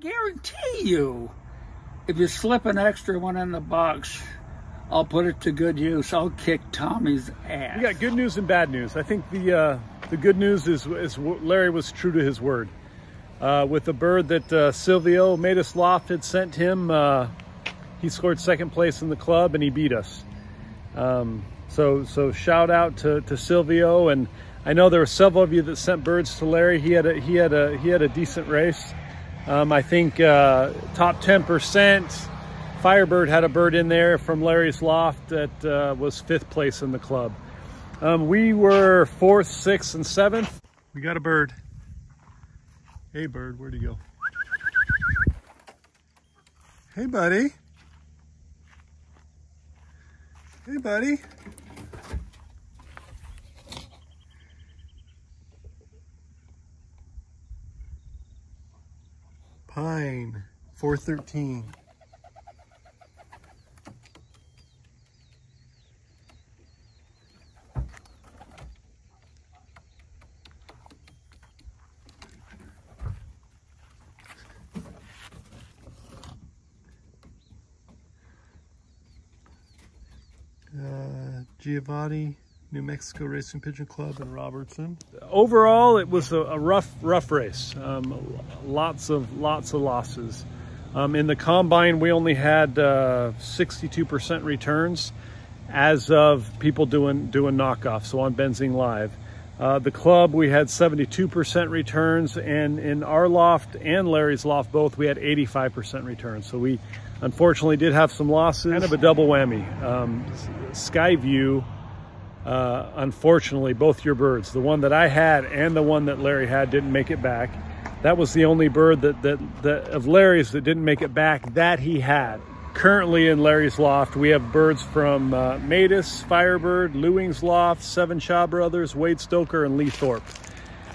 guarantee you, if you slip an extra one in the box, I'll put it to good use. I'll kick Tommy's ass. We got good news and bad news. I think the uh, the good news is, is Larry was true to his word. Uh, with the bird that uh, Silvio Maydis Loft had sent him, uh, he scored second place in the club and he beat us. Um, so so shout out to, to Silvio and I know there were several of you that sent birds to Larry. He had a he had a he had a decent race. Um, I think uh, top 10%. Firebird had a bird in there from Larry's loft that uh, was fifth place in the club. Um, we were fourth, sixth, and seventh. We got a bird. Hey bird, where'd he go? Hey buddy. Hey buddy. Pine, 413. Uh, Giovanni, New Mexico Racing Pigeon Club in Robertson. Overall, it was a, a rough, rough race. Um, lots of, lots of losses. Um, in the combine, we only had 62% uh, returns as of people doing doing knockoff. So on Benzing Live. Uh, the club, we had 72% returns, and in our loft and Larry's loft both, we had 85% returns. So we unfortunately did have some losses, kind of a double whammy. Um, Skyview, uh, unfortunately, both your birds, the one that I had and the one that Larry had didn't make it back. That was the only bird that, that, that of Larry's that didn't make it back that he had currently in Larry's loft, we have birds from uh, Maydis, Firebird, Lewing's Loft, Seven Shaw Brothers, Wade Stoker, and Lee Thorpe.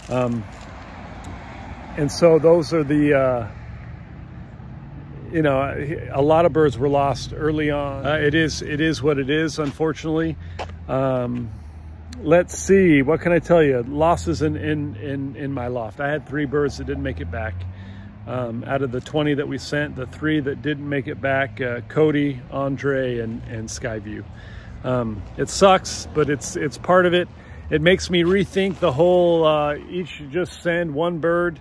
Um, and so those are the, uh, you know, a lot of birds were lost early on. Uh, it is, it is what it is, unfortunately. Um, let's see, what can I tell you? Losses in, in, in, in my loft. I had three birds that didn't make it back. Um, out of the 20 that we sent, the three that didn't make it back, uh, Cody, Andre, and, and Skyview. Um, it sucks, but it's it's part of it. It makes me rethink the whole uh, each just send one bird.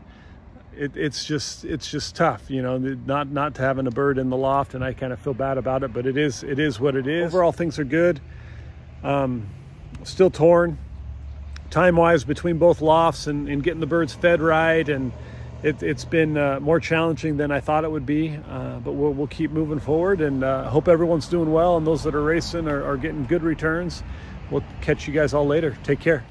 It, it's just it's just tough, you know, not not having a bird in the loft, and I kind of feel bad about it, but it is it is what it is. Overall, things are good. Um, still torn, time wise between both lofts and, and getting the birds fed right and it, has been uh, more challenging than I thought it would be, uh, but we'll, we'll, keep moving forward and uh, hope everyone's doing well and those that are racing are, are getting good returns. We'll catch you guys all later. Take care.